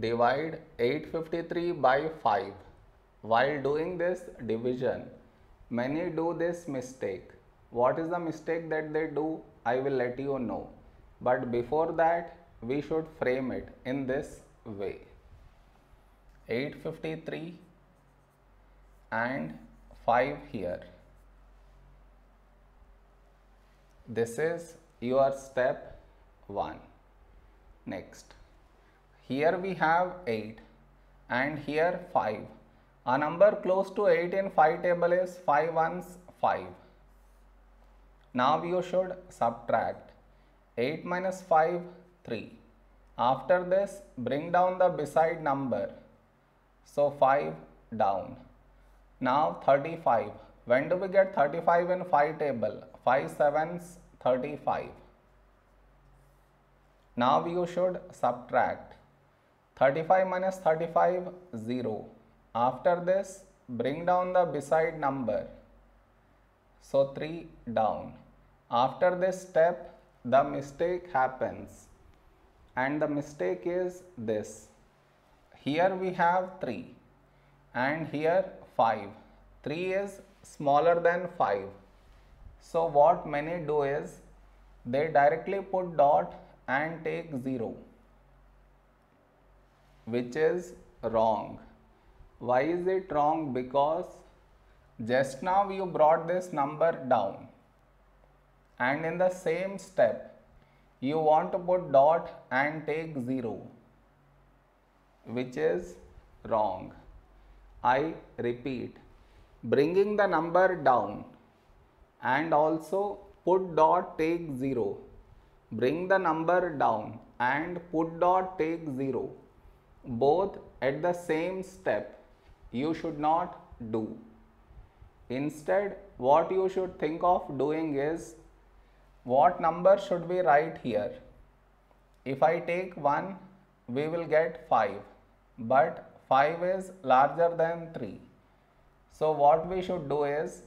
divide 853 by 5 while doing this division many do this mistake. What is the mistake that they do? I will let you know. But before that we should frame it in this way. 853 and 5 here. This is your step 1 next here we have 8 and here 5. A number close to 8 in 5 table is 5 ones 5. Now you should subtract 8 minus 5 3. After this bring down the beside number. So 5 down. Now 35. When do we get 35 in 5 table? 5 sevens 35. Now you should subtract 35 minus 35 0 after this bring down the beside number. So 3 down. After this step the mistake happens. And the mistake is this. Here we have 3 and here 5 3 is smaller than 5 so what many do is they directly put dot and take 0 which is wrong. Why is it wrong? Because just now you brought this number down and in the same step you want to put dot and take 0 which is wrong. I repeat bringing the number down and also put dot take 0 bring the number down and put dot take 0 both at the same step you should not do. Instead, what you should think of doing is what number should we write here? If I take 1, we will get 5, but 5 is larger than 3. So, what we should do is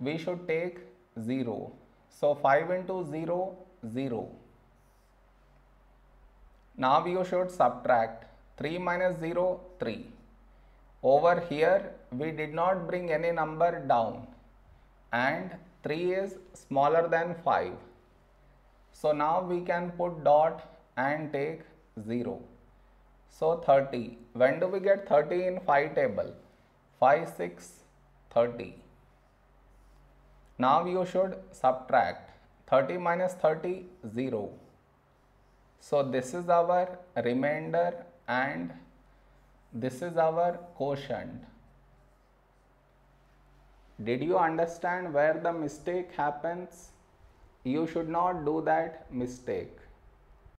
we should take 0. So, 5 into 0, 0. Now, you should subtract 3 minus 0 3 over here we did not bring any number down. And 3 is smaller than 5 so now we can put dot and take 0 so 30 when do we get 30 in 5 table? 5 6 30 now you should subtract. 30 minus 30 0 so this is our remainder and this is our quotient. Did you understand where the mistake happens? You should not do that mistake.